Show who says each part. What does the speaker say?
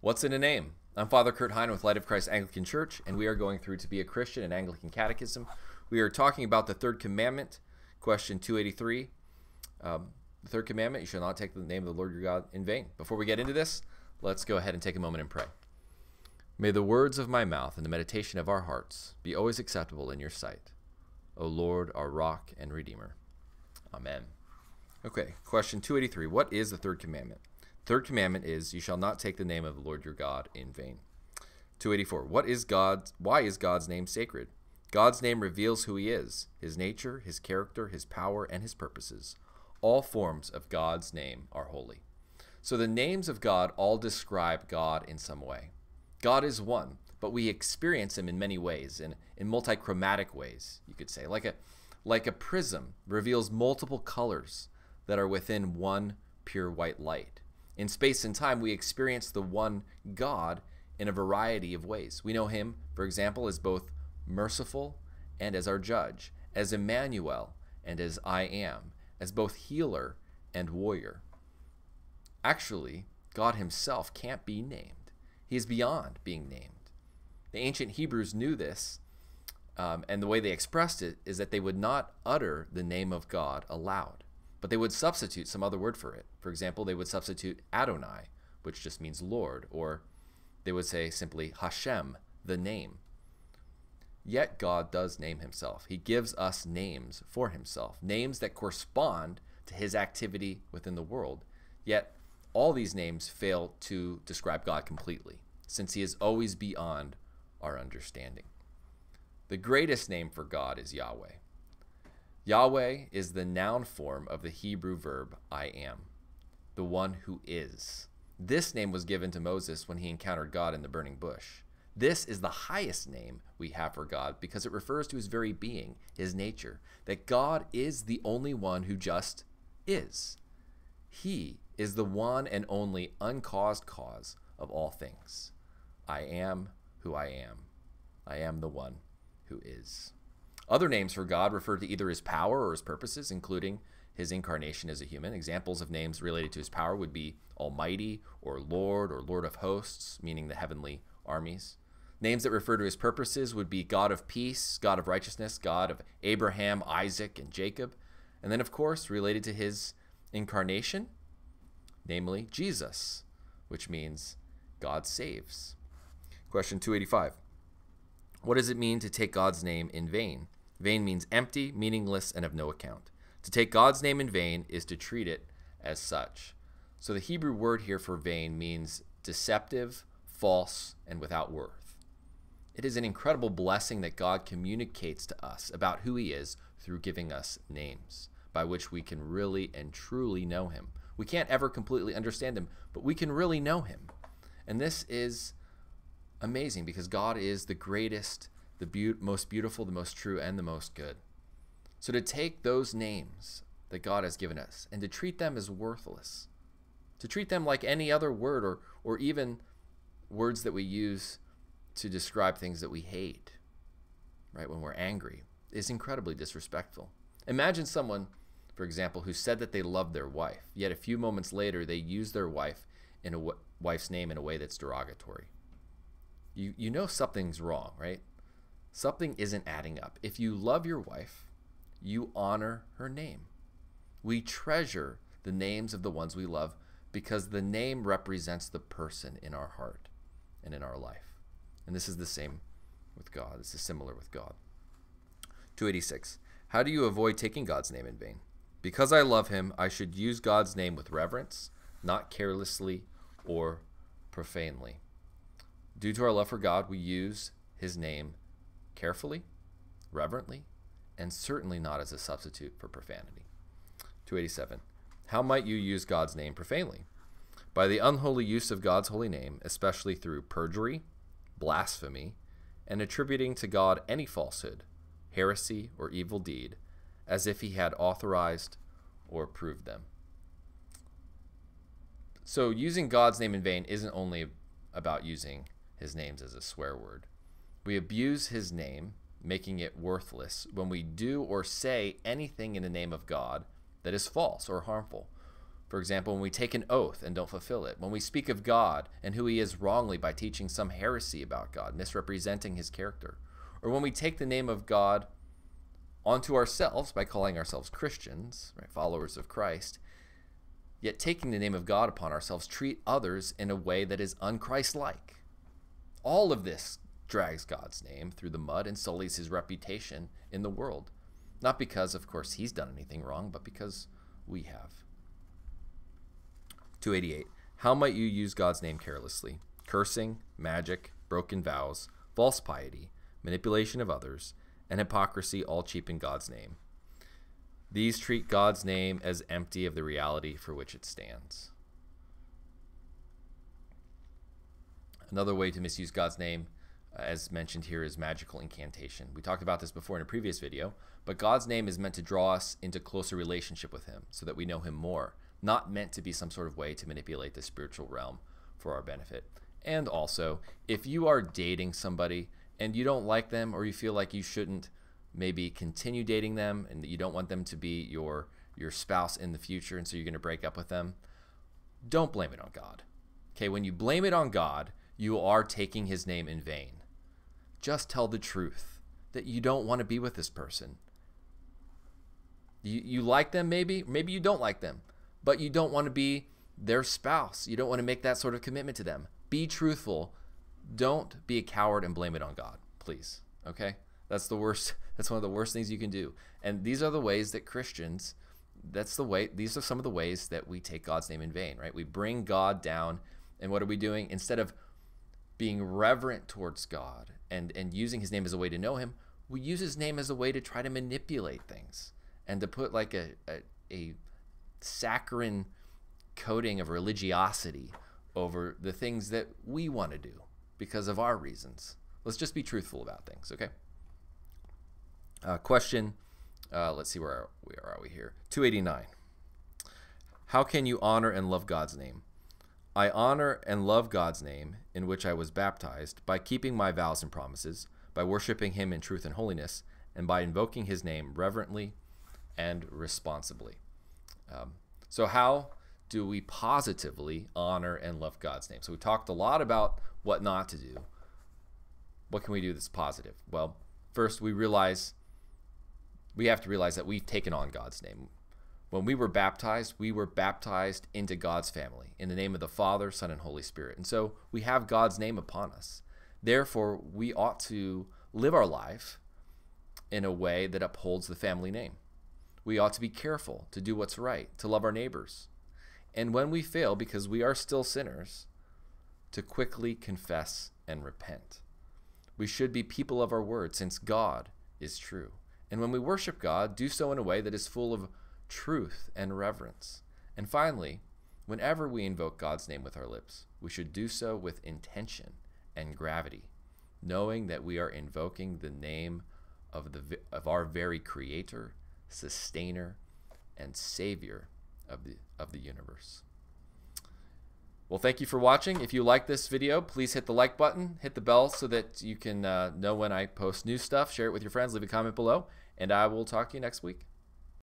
Speaker 1: What's in a name? I'm Father Kurt Hein with Light of Christ Anglican Church, and we are going through To Be a Christian and Anglican Catechism. We are talking about the third commandment, question 283. Um, the third commandment, you shall not take the name of the Lord your God in vain. Before we get into this, let's go ahead and take a moment and pray. May the words of my mouth and the meditation of our hearts be always acceptable in your sight, O Lord, our rock and redeemer. Amen. Okay, question 283. What is the third commandment? Third commandment is, You shall not take the name of the Lord your God in vain. 284. What is God's, why is God's name sacred? God's name reveals who he is, his nature, his character, his power, and his purposes. All forms of God's name are holy. So the names of God all describe God in some way. God is one, but we experience him in many ways, in, in multichromatic ways, you could say. Like a, like a prism reveals multiple colors that are within one pure white light. In space and time, we experience the one God in a variety of ways. We know him, for example, as both merciful and as our judge, as Emmanuel and as I am, as both healer and warrior. Actually, God himself can't be named. He is beyond being named. The ancient Hebrews knew this, um, and the way they expressed it is that they would not utter the name of God aloud, but they would substitute some other word for it. For example, they would substitute Adonai, which just means Lord, or they would say simply Hashem, the name. Yet God does name himself. He gives us names for himself, names that correspond to his activity within the world. Yet all these names fail to describe God completely, since he is always beyond our understanding. The greatest name for God is Yahweh. Yahweh is the noun form of the Hebrew verb I am, the one who is. This name was given to Moses when he encountered God in the burning bush. This is the highest name we have for God because it refers to his very being, his nature, that God is the only one who just is. He is the one and only uncaused cause of all things. I am who I am. I am the one who is. Other names for God refer to either his power or his purposes, including his incarnation as a human. Examples of names related to his power would be Almighty or Lord or Lord of hosts, meaning the heavenly armies. Names that refer to his purposes would be God of peace, God of righteousness, God of Abraham, Isaac, and Jacob. And then, of course, related to his incarnation, namely Jesus, which means God saves. Question 285 What does it mean to take God's name in vain? Vain means empty, meaningless, and of no account. To take God's name in vain is to treat it as such. So the Hebrew word here for vain means deceptive, false, and without worth. It is an incredible blessing that God communicates to us about who He is through giving us names by which we can really and truly know Him. We can't ever completely understand Him, but we can really know Him. And this is amazing because God is the greatest, the be- most beautiful, the most true, and the most good. So to take those names that God has given us and to treat them as worthless, to treat them like any other word or, or even words that we use to describe things that we hate, right, when we're angry, is incredibly disrespectful. Imagine someone, for example, who said that they loved their wife, yet a few moments later they use their wife in a wife's name in a way that's derogatory. You, you know something's wrong, right? Something isn't adding up. If you love your wife, you honor her name. We treasure the names of the ones we love because the name represents the person in our heart and in our life. And this is the same with God. This is similar with God. 286. How do you avoid taking God's name in vain? Because I love him, I should use God's name with reverence, not carelessly or profanely. Due to our love for God, we use his name carefully, reverently, and certainly not as a substitute for profanity. 287. How might you use God's name profanely? By the unholy use of God's holy name, especially through perjury, blasphemy, and attributing to God any falsehood, heresy, or evil deed, as if he had authorized or approved them. So, using God's name in vain isn't only about using his names as a swear word. We abuse his name, making it worthless, when we do or say anything in the name of God that is false or harmful. For example, when we take an oath and don't fulfill it, when we speak of God and who He is wrongly by teaching some heresy about God, misrepresenting His character, or when we take the name of God onto ourselves by calling ourselves Christians, right, followers of Christ, yet taking the name of God upon ourselves, treat others in a way that is unchristlike. All of this drags God's name through the mud and sullies his reputation in the world. Not because, of course, he's done anything wrong, but because we have. 288. How might you use God's name carelessly? Cursing, magic, broken vows, false piety, manipulation of others, and hypocrisy all cheapen God's name. These treat God's name as empty of the reality for which it stands. Another way to misuse God's name, as mentioned here, is magical incantation. We talked about this before in a previous video, but God's name is meant to draw us into closer relationship with Him so that we know Him more, not meant to be some sort of way to manipulate the spiritual realm for our benefit. And also, if you are dating somebody and you don't like them or you feel like you shouldn't maybe continue dating them and that you don't want them to be your your spouse in the future and so you're going to break up with them, don't blame it on God. Okay, when you blame it on God, you are taking his name in vain. Just tell the truth that you don't want to be with this person. You, you like them, maybe, maybe you don't like them, but you don't want to be their spouse. You don't want to make that sort of commitment to them. Be truthful. Don't be a coward and blame it on God, please. Okay? That's the worst. That's one of the worst things you can do. And these are the ways that Christians, that's the way, these are some of the ways that we take God's name in vain, right? We bring God down. And what are we doing? Instead of being reverent towards God and, and using his name as a way to know him, we use his name as a way to try to manipulate things and to put like a, a, a saccharine coating of religiosity over the things that we want to do because of our reasons. Let's just be truthful about things, okay? Uh, question, uh, let's see where are, where are we here? 289. How can you honor and love God's name? I honor and love God's name, in which I was baptized, by keeping my vows and promises, by worshiping Him in truth and holiness, and by invoking His name reverently and responsibly. Um, so, how do we positively honor and love God's name? So, we talked a lot about what not to do. What can we do that's positive? Well, first, we realize we have to realize that we've taken on God's name. When we were baptized, we were baptized into God's family in the name of the Father, Son, and Holy Spirit. And so we have God's name upon us. Therefore, we ought to live our life in a way that upholds the family name. We ought to be careful to do what's right, to love our neighbors. And when we fail, because we are still sinners, to quickly confess and repent. We should be people of our word, since God is true. And when we worship God, do so in a way that is full of truth and reverence. And finally, whenever we invoke God's name with our lips, we should do so with intention and gravity, knowing that we are invoking the name of, the, of our very creator, sustainer, and savior of the, of the universe. Well, thank you for watching. If you like this video, please hit the like button, hit the bell so that you can uh, know when I post new stuff. Share it with your friends, leave a comment below, and I will talk to you next week.